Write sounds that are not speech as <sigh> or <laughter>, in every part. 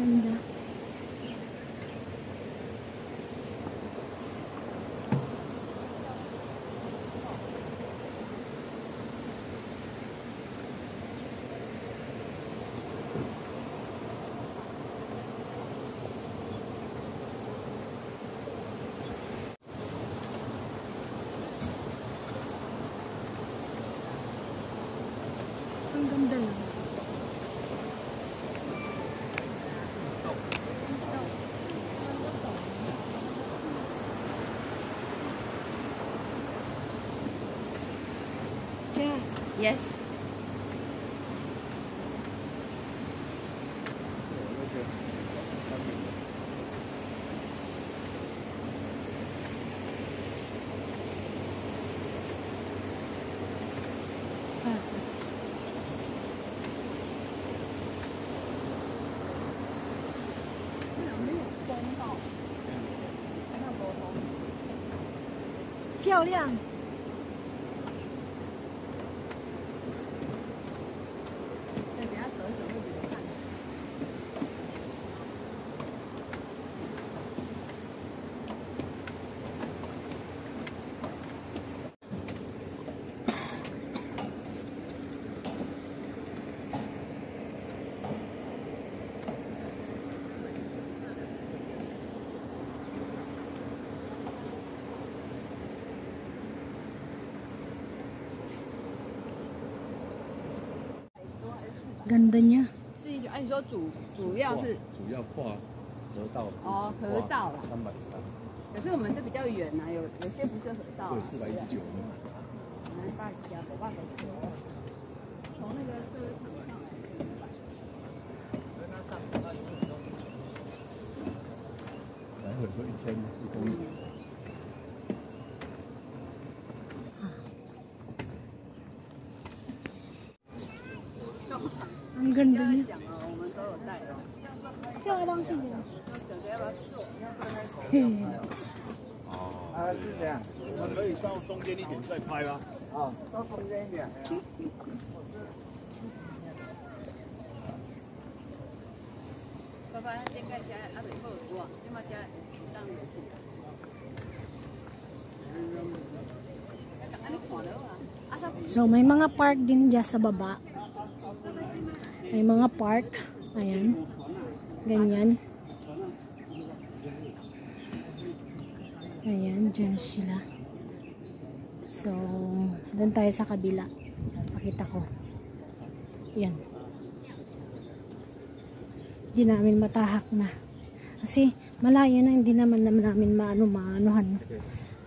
된다. 황금달 Yes. ah, 漂亮。Ganda niya. 是一九，哎、你说主主要是，主要跨河道哦河道啦三百三，可是我们这比较远呐、有有些不是河道、啊对，，四百一十九。来八家，我爸爸说，从那个车场上来。来回说一千一公里，ah? Asa So, may mga park din dyan sa baba. May mga park. Ayan. Ganyan. Ayan, dyan sila. So, doon tayo sa kabila. Pakita ko. Ayan. Hindi namin matahak na. Kasi, malayo na, hindi naman namin maano, maanuhan.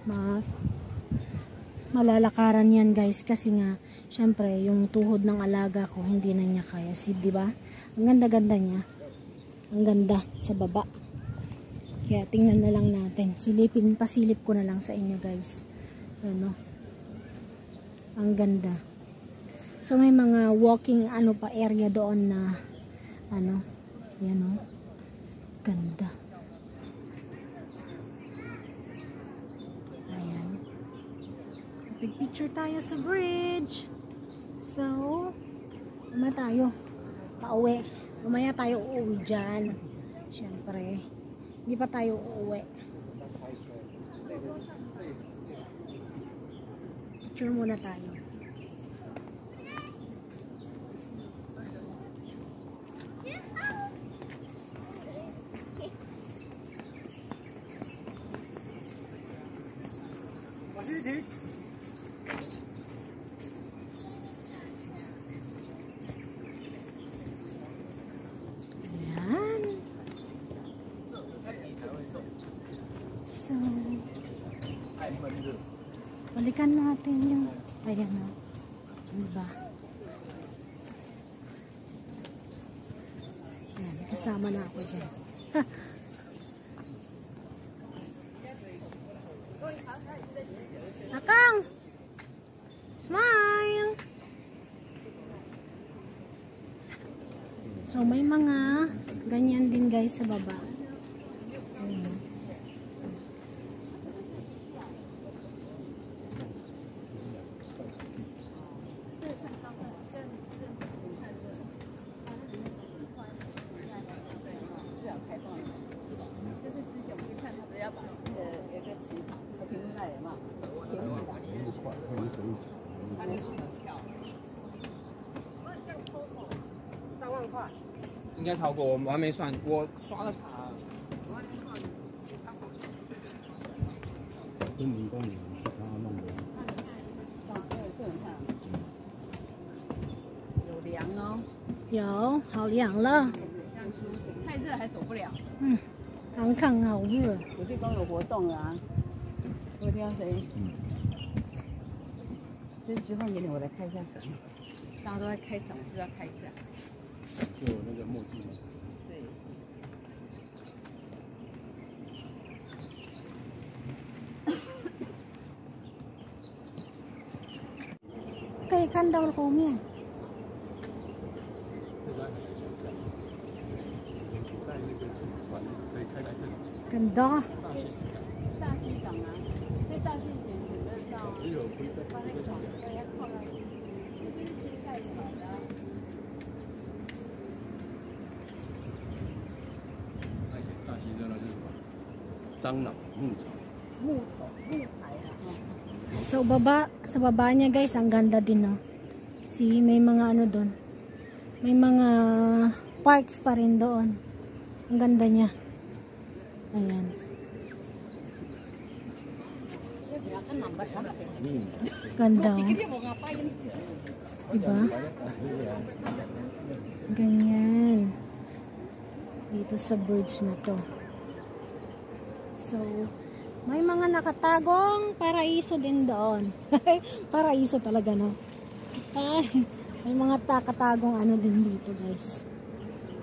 Ma, malalakaran yan guys kasi nga syempre yung tuhod ng alaga ko hindi na niya kaya. Si di ba? Ang ganda ganda niya. Ang ganda sa baba. Kaya tingnan na lang natin. Silipin pasilip ko na lang sa inyo guys. Ano? Ang ganda. So may mga walking ano pa area doon na ano? Yan o ganda. Ayan. Picture tayo sa bridge. So, mamaya tayo. Pauwi. Mamaya tayo uuwi dyan. Siyempre. Hindi pa tayo uuwi. Picture muna tayo. Ayan. So, balikan natin yung, ayan o. Diba? Ayan, kasama na ako dyan. <laughs> Akang! Smile! So, may mga ganyan din guys sa baba. 要把那个有个旗嘛，三万块。应该超过，我还没算，我刷的卡。是民的，他弄的。有凉哦。有，好凉了。太热还走不了。嗯。很看好热。国际公有活动啊，我听到声音？嗯，这直放给你，我来开一下嗓。大家都在开嗓，是不是要开一下？就有那个墨镜，对。可以看到后面，Ganda. So baba, sa baba niya guys, ang ganda din no. Si may mga ano doon. May mga parks pa rin doon. Ang ganda niya. Ayan. 嗯，Ganda oh. Diba? Ganyan. Dito sa bridge na to. So, may mga nakatagong paraiso din doon. <laughs> paraiso talaga, no? Ay, may mga takatagong ano din dito, guys.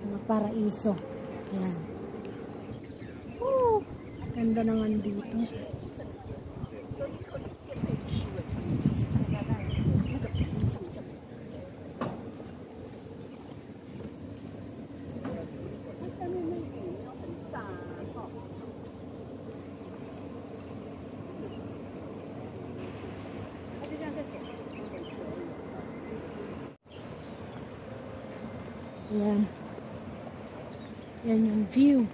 Mga paraiso. Yan. Woo! Ganda naman dito. Yan. Yan não viu?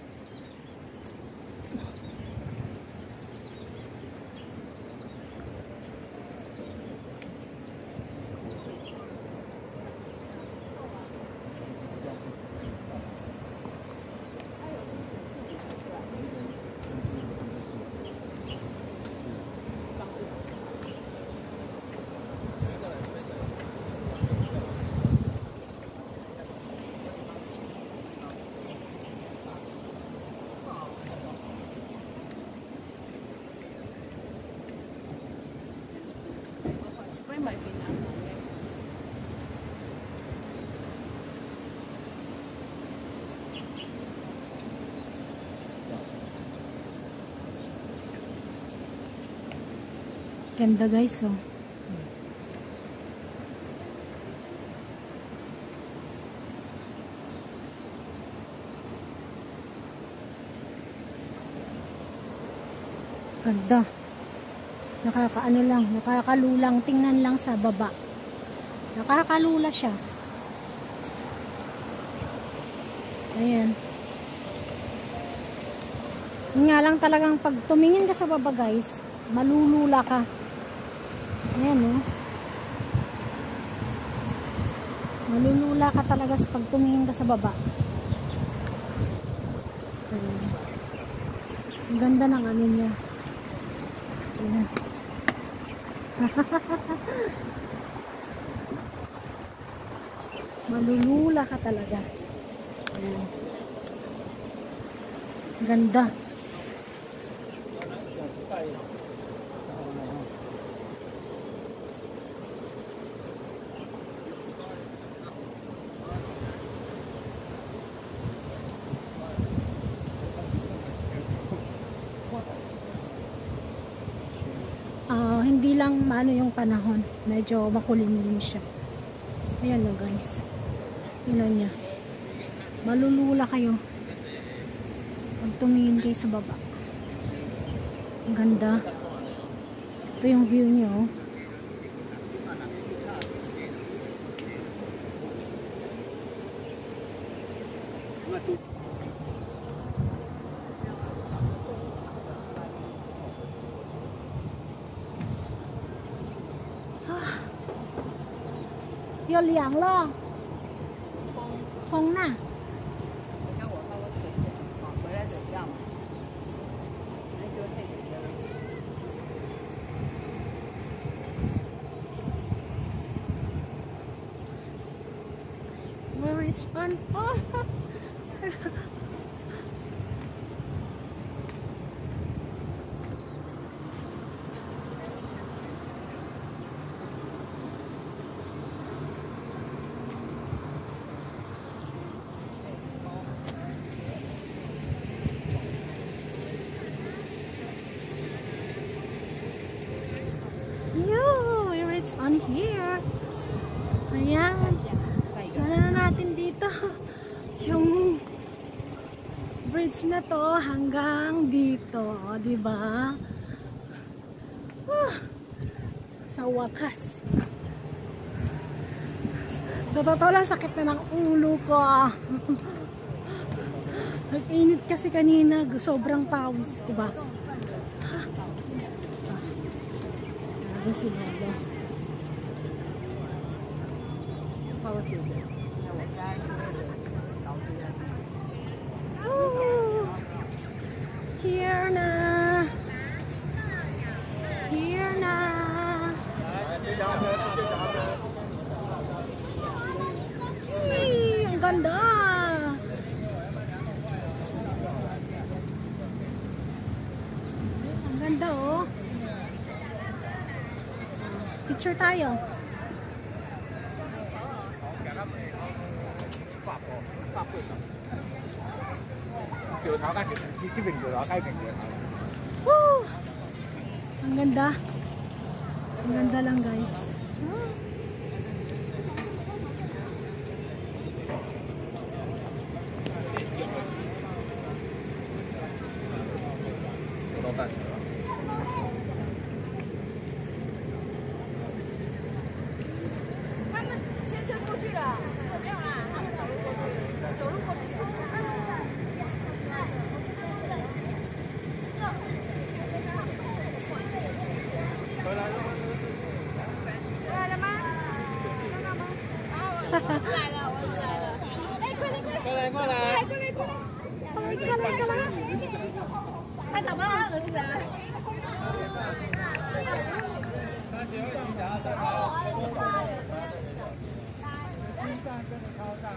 I might be not lonely. Ganda guys oh. Ganda. Nakakaano lang, nakakalulang tingnan lang sa baba. Nakakalula siya. Ayan. Yun nga lang talagang pag tumingin ka sa baba guys, malulula ka. Ayan oh. Malulula ka talaga pag tumingin ka sa baba. Ayan. Ang ganda ng ano niya. Ayan. <laughs> Malulula ka talaga. Ayan. Ganda. Ah, lang maano yung panahon. Medyo makulimlim siya. Ayan o guys. Tingnan niya. Malulula kayo. Pag tumingin kayo sa baba. Ang ganda. Ito yung view niyo. oh. 长了。风风呢？我，回来怎样嘛？那。whereisbut <laughs> on here. Ayan. Ano na natin dito? <laughs> Yung bridge na to hanggang dito, o, di ba? Ah, sa wakas. Sa totoo lang, sakit na ng ulo ko. ah. <laughs> Nag-init kasi kanina, sobrang pawis ko ba? Grabe si Lolo. Oh, here na. Here na. Hey, ang ganda. Ang ganda oh. Picture tayo. 桥头街，知名桥头街景嘅。 Woo! Ang ganda. Ang ganda lang guys. Ah. Xin chào tất cả!